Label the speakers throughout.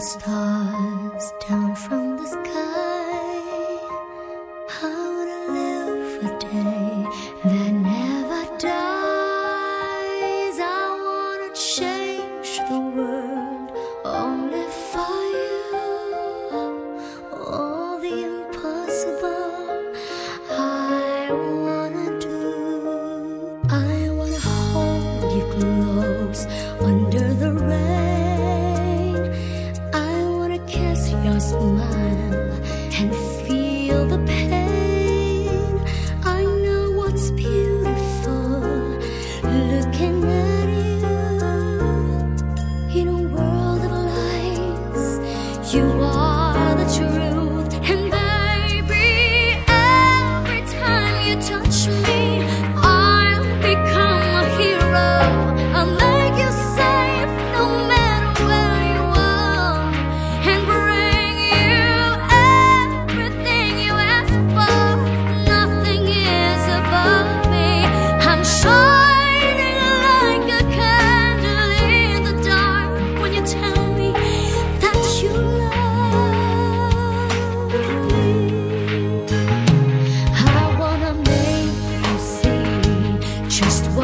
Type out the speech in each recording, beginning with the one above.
Speaker 1: stars down from and feel the pain. Just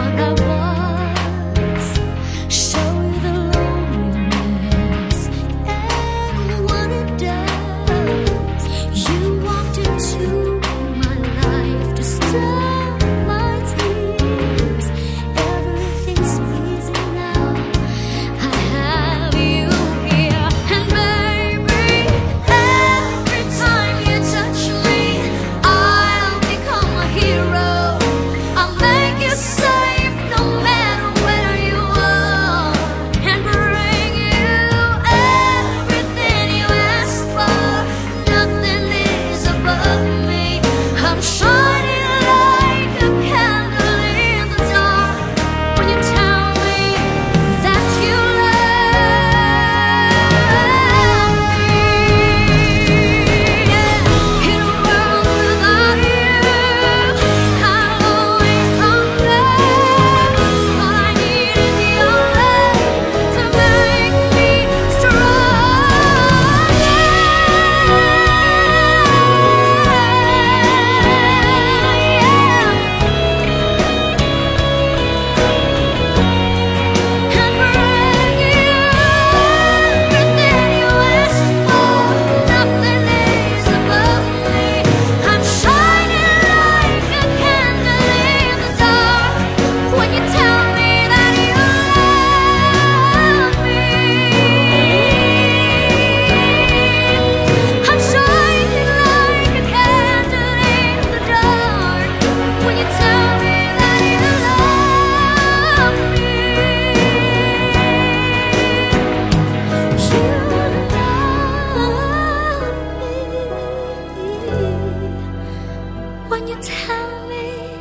Speaker 1: tell me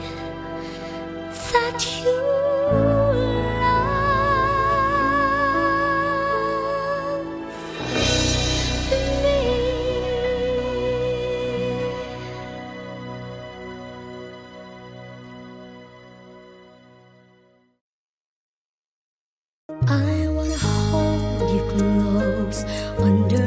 Speaker 1: that you love me? I wanna hold you close under